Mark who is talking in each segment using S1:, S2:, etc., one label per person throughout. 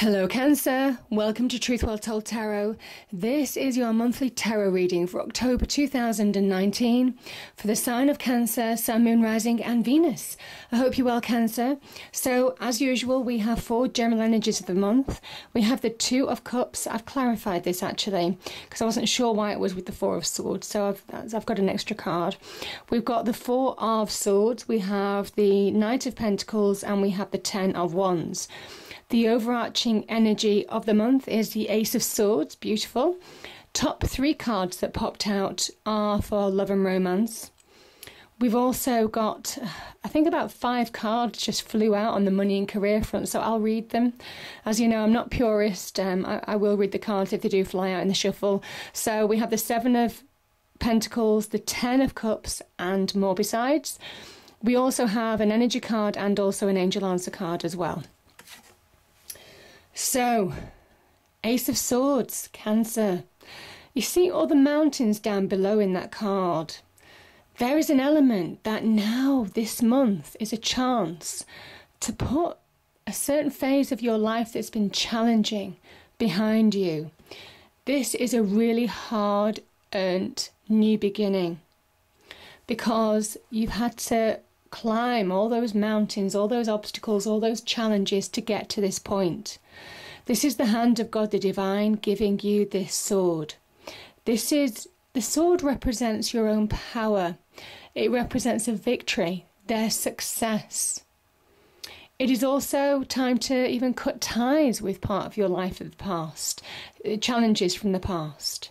S1: Hello, Cancer. Welcome to Truth Well Told Tarot. This is your monthly tarot reading for October 2019 for the sign of Cancer, Sun, Moon, Rising, and Venus. I hope you're well, Cancer. So, as usual, we have four general energies of the month. We have the Two of Cups. I've clarified this actually because I wasn't sure why it was with the Four of Swords, so I've, I've got an extra card. We've got the Four of Swords, we have the Knight of Pentacles, and we have the Ten of Wands. The overarching energy of the month is the Ace of Swords, beautiful. Top three cards that popped out are for love and romance. We've also got, I think about five cards just flew out on the money and career front, so I'll read them. As you know, I'm not purist. Um, I, I will read the cards if they do fly out in the shuffle. So we have the Seven of Pentacles, the Ten of Cups, and more besides. We also have an energy card and also an angel answer card as well. So, Ace of Swords, Cancer. You see all the mountains down below in that card. There is an element that now, this month, is a chance to put a certain phase of your life that's been challenging behind you. This is a really hard earned new beginning because you've had to climb all those mountains, all those obstacles, all those challenges to get to this point. This is the hand of God the divine giving you this sword. This is the sword represents your own power. It represents a victory, their success. It is also time to even cut ties with part of your life of the past, challenges from the past.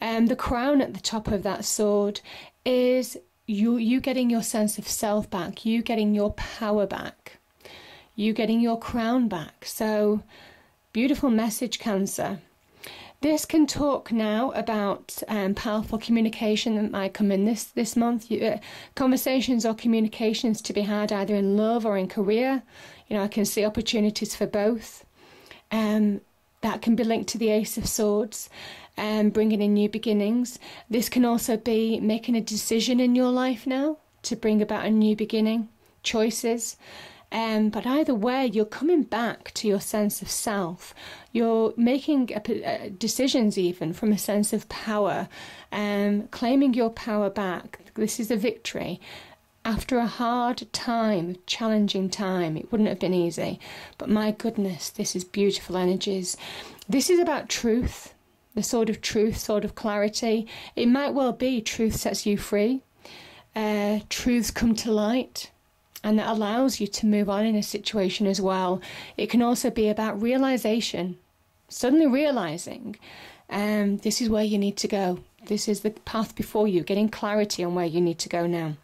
S1: And um, the crown at the top of that sword is you you getting your sense of self back, you getting your power back, you getting your crown back. So beautiful message, Cancer. This can talk now about um, powerful communication that might come in this this month. You, uh, conversations or communications to be had either in love or in career. You know, I can see opportunities for both. Um, that can be linked to the Ace of Swords and um, bringing in new beginnings. This can also be making a decision in your life now to bring about a new beginning, choices. Um, but either way, you're coming back to your sense of self. You're making a, decisions even from a sense of power, um, claiming your power back. This is a victory after a hard time, challenging time, it wouldn't have been easy. But my goodness, this is beautiful energies. This is about truth, the sort of truth, sort of clarity. It might well be truth sets you free, uh, truths come to light, and that allows you to move on in a situation as well. It can also be about realization, suddenly realizing um, this is where you need to go. This is the path before you, getting clarity on where you need to go now.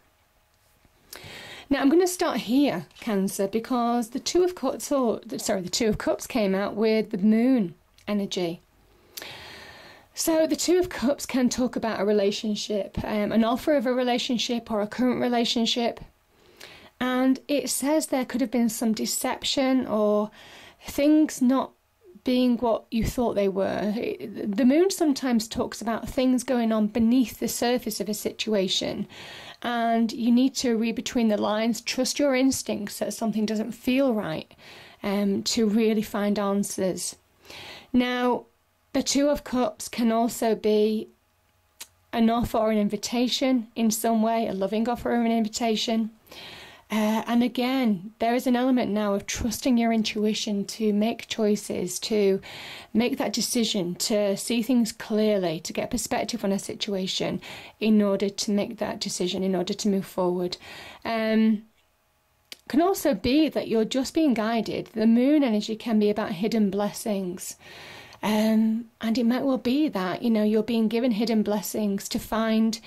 S1: Now I'm going to start here, Cancer, because the Two of Cups, or sorry, the Two of Cups came out with the Moon energy. So the Two of Cups can talk about a relationship, um, an offer of a relationship or a current relationship, and it says there could have been some deception or things not being what you thought they were. The moon sometimes talks about things going on beneath the surface of a situation and you need to read between the lines, trust your instincts that something doesn't feel right um, to really find answers. Now, the Two of Cups can also be an offer or an invitation in some way, a loving offer or an invitation. Uh, and again, there is an element now of trusting your intuition to make choices, to make that decision, to see things clearly, to get perspective on a situation in order to make that decision, in order to move forward. Um, can also be that you're just being guided. The moon energy can be about hidden blessings. Um, and it might well be that, you know, you're being given hidden blessings to find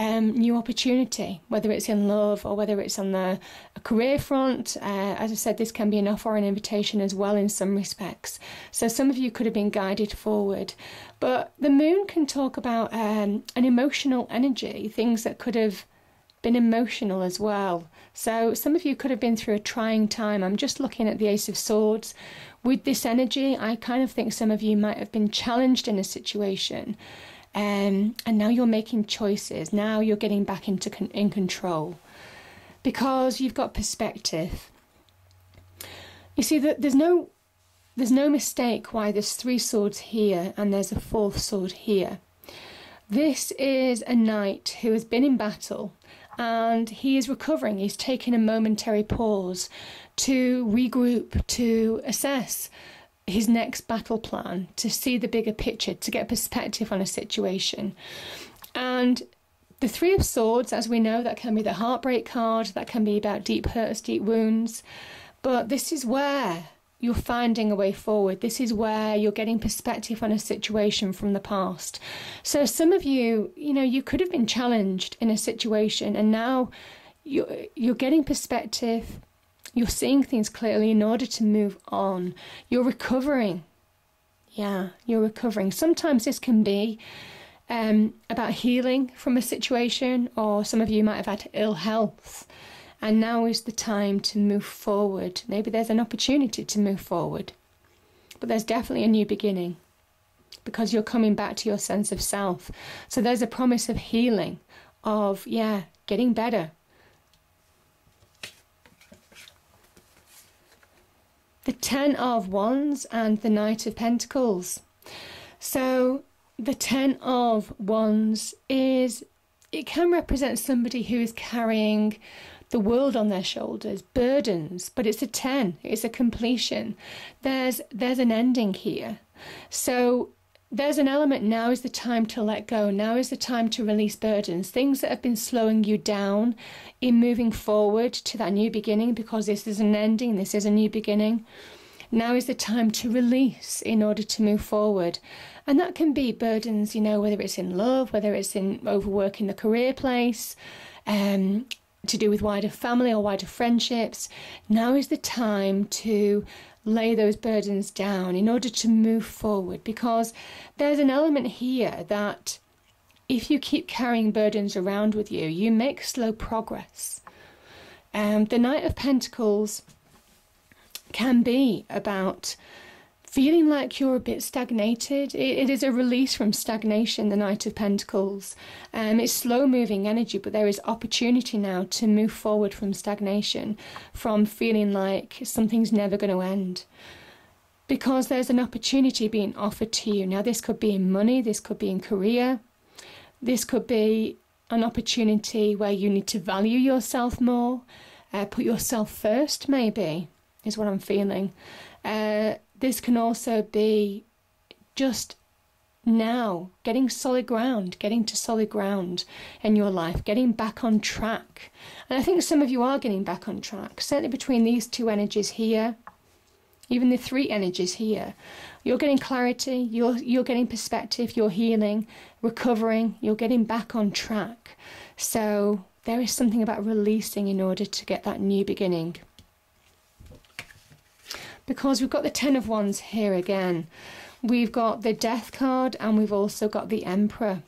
S1: um, new opportunity, whether it's in love or whether it's on the career front. Uh, as I said, this can be an offer or an invitation as well in some respects. So some of you could have been guided forward. But the moon can talk about um, an emotional energy, things that could have been emotional as well. So some of you could have been through a trying time. I'm just looking at the Ace of Swords. With this energy, I kind of think some of you might have been challenged in a situation um, and now you're making choices. Now you're getting back into con- in control because you've got perspective. You see that there's no there's no mistake why there's three swords here and there's a fourth sword here. This is a knight who has been in battle and he is recovering. He's taking a momentary pause to regroup, to assess his next battle plan, to see the bigger picture, to get perspective on a situation. And the Three of Swords, as we know, that can be the heartbreak card, that can be about deep hurts, deep wounds. But this is where you're finding a way forward. This is where you're getting perspective on a situation from the past. So some of you, you know, you could have been challenged in a situation and now you're, you're getting perspective. You're seeing things clearly in order to move on. You're recovering. Yeah, you're recovering. Sometimes this can be um, about healing from a situation, or some of you might have had ill health and now is the time to move forward. Maybe there's an opportunity to move forward, but there's definitely a new beginning because you're coming back to your sense of self. So there's a promise of healing, of, yeah, getting better. The Ten of Wands and the Knight of Pentacles. So the Ten of Wands is, it can represent somebody who is carrying the world on their shoulders, burdens, but it's a 10, it's a completion. There's there's an ending here. So there's an element now is the time to let go. Now is the time to release burdens, things that have been slowing you down in moving forward to that new beginning because this is an ending, this is a new beginning. Now is the time to release in order to move forward. And that can be burdens, you know, whether it's in love, whether it's in overworking the career place, um, to do with wider family or wider friendships, now is the time to lay those burdens down in order to move forward because there's an element here that if you keep carrying burdens around with you, you make slow progress. Um, the Knight of Pentacles can be about feeling like you're a bit stagnated. it, it is a release from stagnation, the Knight of Pentacles. Um, it's slow moving energy, but there is opportunity now to move forward from stagnation, from feeling like something's never going to end. Because there's an opportunity being offered to you. Now, this could be in money, this could be in career, this could be an opportunity where you need to value yourself more, uh, put yourself first, maybe, is what I'm feeling. Uh, this can also be just now getting solid ground, getting to solid ground in your life, getting back on track. And I think some of you are getting back on track, certainly between these two energies here, even the three energies here. You're getting clarity, you're, you're getting perspective, you're healing, recovering, you're getting back on track. So there is something about releasing in order to get that new beginning because we've got the Ten of Wands here again. We've got the Death card and we've also got the Emperor.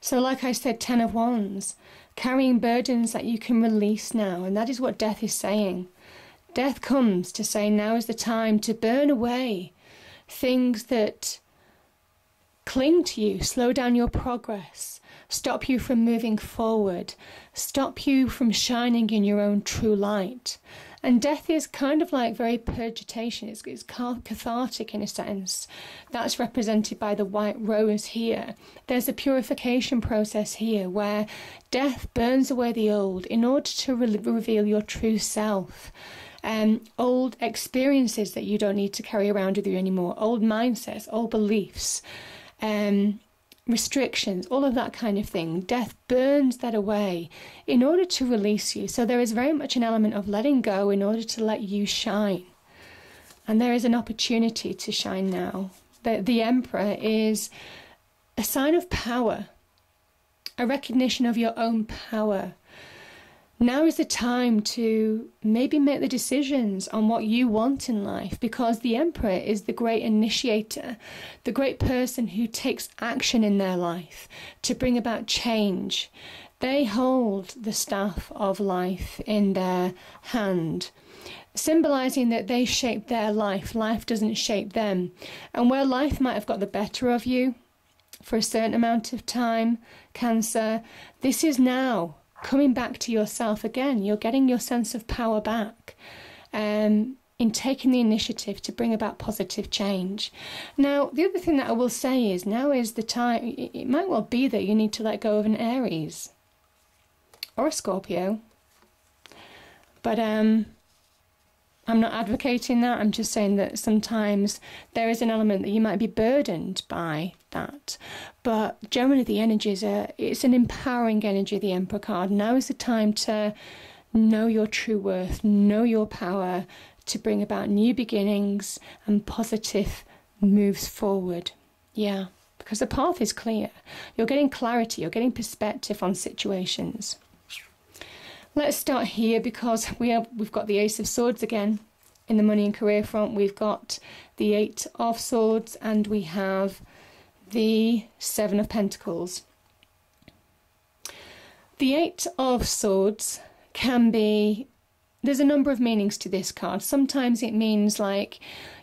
S1: So, like I said, Ten of Wands, carrying burdens that you can release now, and that is what death is saying. Death comes to say now is the time to burn away things that cling to you, slow down your progress, stop you from moving forward, stop you from shining in your own true light. And death is kind of like very purgitation, it's, it's cathartic in a sense. That's represented by the white rose here. There's a purification process here where death burns away the old in order to re- reveal your true self. Um, old experiences that you don't need to carry around with you anymore, old mindsets, old beliefs. Um, restrictions, all of that kind of thing. Death burns that away in order to release you. So there is very much an element of letting go in order to let you shine. And there is an opportunity to shine now. The, the Emperor is a sign of power, a recognition of your own power, now is the time to maybe make the decisions on what you want in life because the Emperor is the great initiator, the great person who takes action in their life to bring about change. They hold the staff of life in their hand symbolizing that they shape their life. Life doesn't shape them. And where life might have got the better of you for a certain amount of time, Cancer, this is now coming back to yourself again. You're getting your sense of power back. Um, in taking the initiative to bring about positive change. Now, the other thing that I will say is now is the time, it might well be that you need to let go of an Aries or a Scorpio. But um, I'm not advocating that. I'm just saying that sometimes there is an element that you might be burdened by that. But generally, the energies are, it's an empowering energy, the Emperor card. Now is the time to know your true worth, know your power, to bring about new beginnings and positive moves forward. Yeah, because the path is clear. You're getting clarity, you're getting perspective on situations. Let's start here because we have we've got the Ace of Swords again in the money and career front. We've got the Eight of Swords and we have the Seven of Pentacles. The Eight of Swords can be there's a number of meanings to this card. Sometimes it means like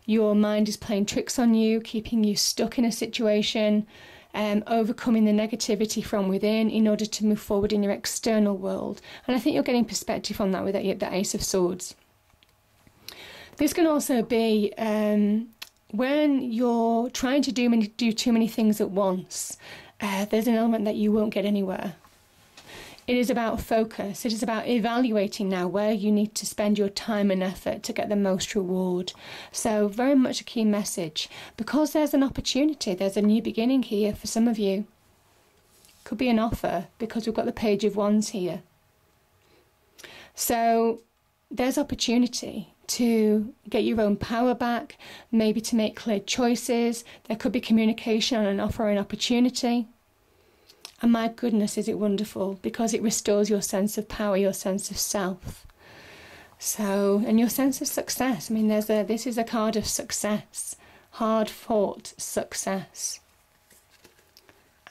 S1: your mind is playing tricks on you, keeping you stuck in a situation, um, overcoming the negativity from within in order to move forward in your external world. And I think you're getting perspective on that with the, that Ace of Swords. This can also be um, when you're trying to do, many, do too many things at once. Uh, there's an element that you won't get anywhere. It is about focus. It is about evaluating now where you need to spend your time and effort to get the most reward. So, very much a key message because there's an opportunity, there's a new beginning here for some of you. Could be an offer because we've got the page of wands here. So, there's opportunity to get your own power back, maybe to make clear choices. There could be communication on an offer and opportunity. And my goodness, is it wonderful because it restores your sense of power, your sense of self. So, and your sense of success. I mean, there's a this is a card of success, hard fought success.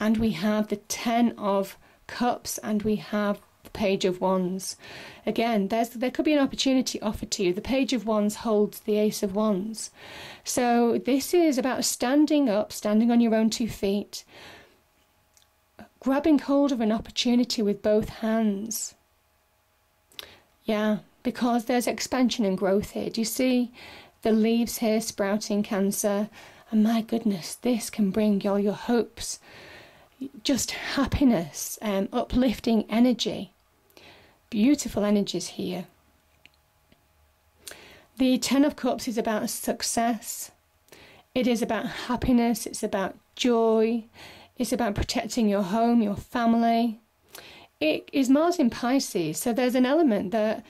S1: And we have the Ten of Cups and we have the Page of Wands. Again, there's there could be an opportunity offered to you. The Page of Wands holds the Ace of Wands. So this is about standing up, standing on your own two feet, grabbing hold of an opportunity with both hands. Yeah, because there's expansion and growth here. Do you see the leaves here sprouting cancer? And my goodness, this can bring all your hopes, just happiness, um, uplifting energy. Beautiful energies here. The Ten of Cups is about success. It is about happiness. It's about joy. It's about protecting your home, your family. It is Mars in Pisces, so there's an element that,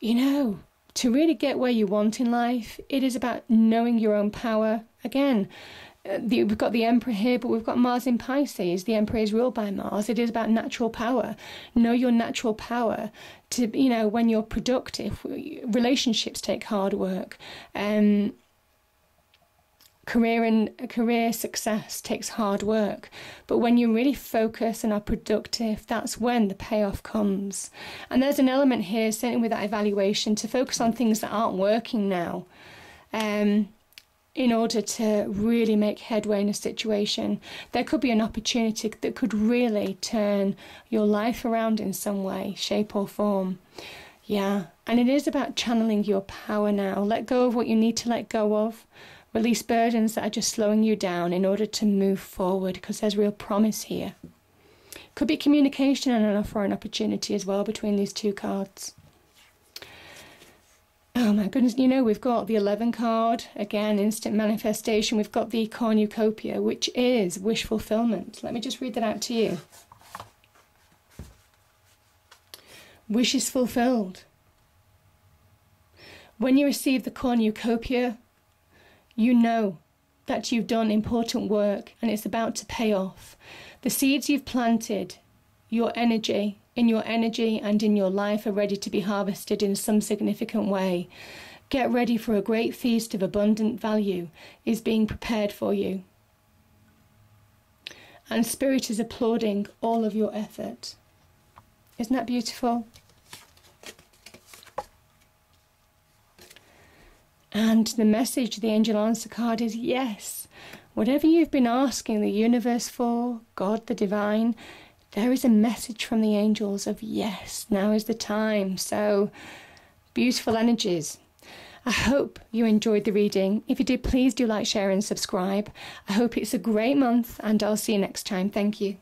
S1: you know, to really get where you want in life, it is about knowing your own power. Again, uh, the, we've got the Emperor here, but we've got Mars in Pisces. The Emperor is ruled by Mars. It is about natural power. Know your natural power. To you know, when you're productive, relationships take hard work. Um, career and career success takes hard work. But when you really focus and are productive that's when the payoff comes. And there's an element here certainly with that evaluation to focus on things that aren't working now um, in order to really make headway in a situation. There could be an opportunity that could really turn your life around in some way shape or form. Yeah. And it is about channeling your power now. Let go of what you need to let go of Release burdens that are just slowing you down in order to move forward because there's real promise here. Could be communication and an offer and opportunity as well between these two cards. Oh my goodness, you know, we've got the 11 card, again, instant manifestation. We've got the cornucopia, which is wish fulfillment. Let me just read that out to you. Wish is fulfilled. When you receive the cornucopia, you know that you've done important work and it's about to pay off. The seeds you've planted, your energy, in your energy and in your life are ready to be harvested in some significant way. Get ready for a great feast of abundant value is being prepared for you. And Spirit is applauding all of your effort. Isn't that beautiful? And the message, the angel answer card is yes. Whatever you've been asking the universe for, God, the divine, there is a message from the angels of yes, now is the time. So beautiful energies. I hope you enjoyed the reading. If you did, please do like, share, and subscribe. I hope it's a great month, and I'll see you next time. Thank you.